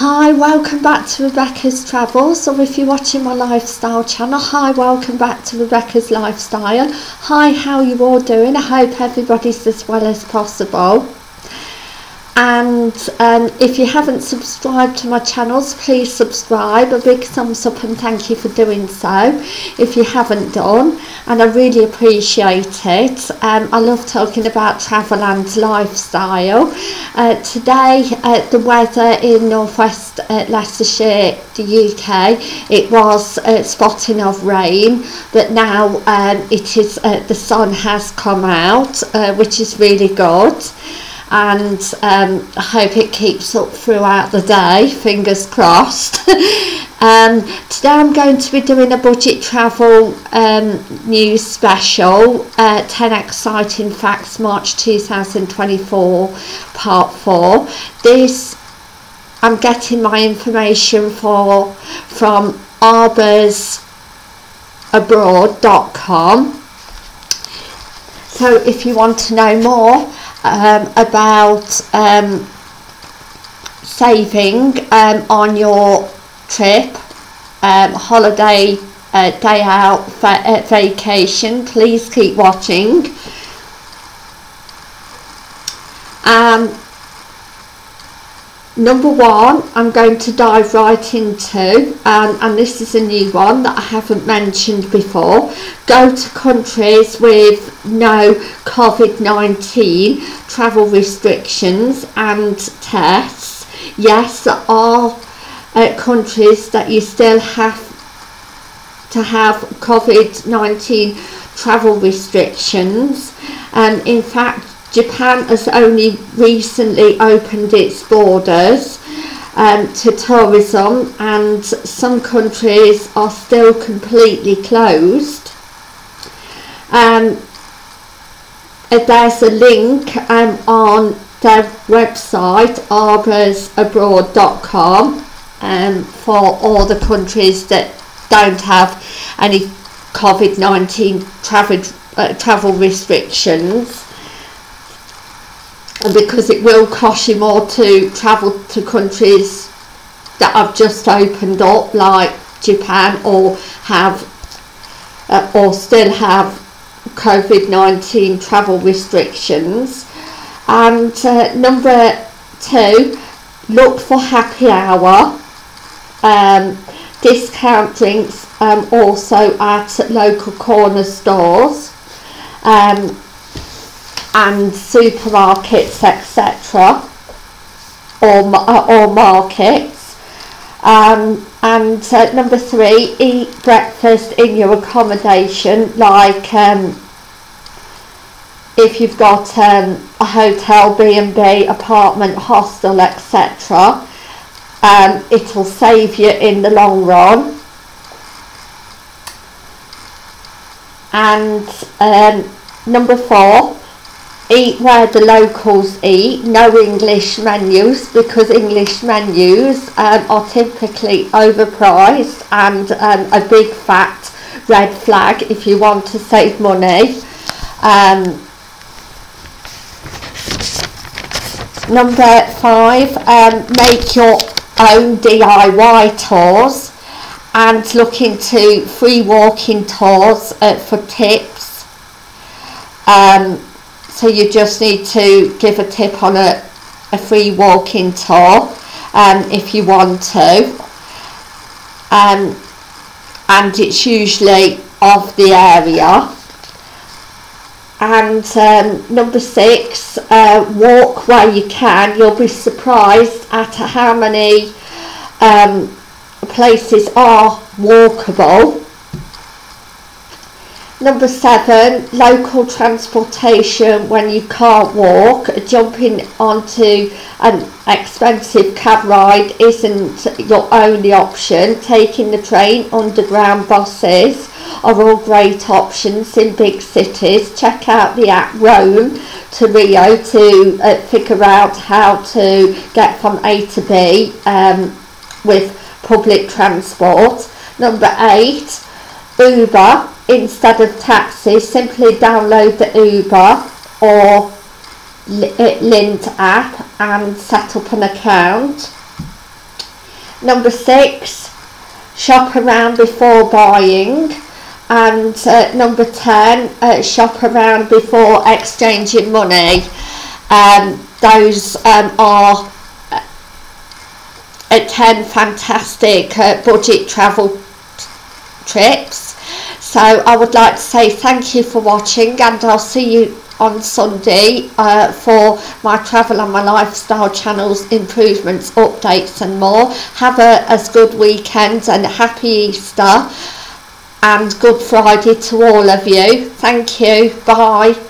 Hi, welcome back to Rebecca's Travels, or if you're watching my lifestyle channel, hi, welcome back to Rebecca's Lifestyle. Hi, how you all doing? I hope everybody's as well as possible and um, if you haven't subscribed to my channels please subscribe. A big thumbs up and thank you for doing so if you haven't done. And I really appreciate it. Um, I love talking about travel and lifestyle. Uh, today uh, the weather in northwest uh, Leicestershire the UK it was a spotting of rain but now um, it is uh, the sun has come out uh, which is really good and um, I hope it keeps up throughout the day, fingers crossed. um, today I'm going to be doing a budget travel um, news special, uh, 10 exciting facts March 2024 part 4. This I'm getting my information for from arborsabroad.com so if you want to know more um, about um, saving um, on your trip, um, holiday, uh, day out, uh, vacation, please keep watching. Um, Number one, I'm going to dive right into, um, and this is a new one that I haven't mentioned before. Go to countries with no COVID 19 travel restrictions and tests. Yes, there are uh, countries that you still have to have COVID 19 travel restrictions. Um, in fact, Japan has only recently opened its borders um, to tourism and some countries are still completely closed. Um, uh, there's a link um, on their website arborsabroad.com um, for all the countries that don't have any COVID-19 travel, uh, travel restrictions because it will cost you more to travel to countries that have just opened up like Japan or have uh, or still have COVID-19 travel restrictions. And uh, number two look for happy hour. Um, discount drinks um, also at local corner stores. Um, and supermarkets, etc., or, uh, or markets. Um, and uh, number three, eat breakfast in your accommodation, like um, if you've got um, a hotel, B&B, apartment, hostel, etc. Um, it'll save you in the long run. And um, number four, eat where the locals eat, no English menus because English menus um, are typically overpriced and um, a big fat red flag if you want to save money. Um, number five, um, make your own DIY tours and look into free walking tours uh, for tips. Um, so you just need to give a tip on a, a free walking tour um, if you want to. Um, and it's usually of the area. And um, number six, uh, walk where you can. You'll be surprised at how many um, places are walkable Number seven, local transportation when you can't walk. Jumping onto an expensive cab ride isn't your only option. Taking the train, underground buses are all great options in big cities. Check out the app Rome to Rio to uh, figure out how to get from A to B um, with public transport. Number eight, Uber instead of taxi, simply download the Uber or Lyft app and set up an account. Number six, shop around before buying. And uh, number 10, uh, shop around before exchanging money. Um, those um, are uh, 10 fantastic uh, budget travel trips. So I would like to say thank you for watching and I'll see you on Sunday uh, for my travel and my lifestyle channels improvements, updates and more. Have a as good weekend and happy Easter and Good Friday to all of you. Thank you. Bye.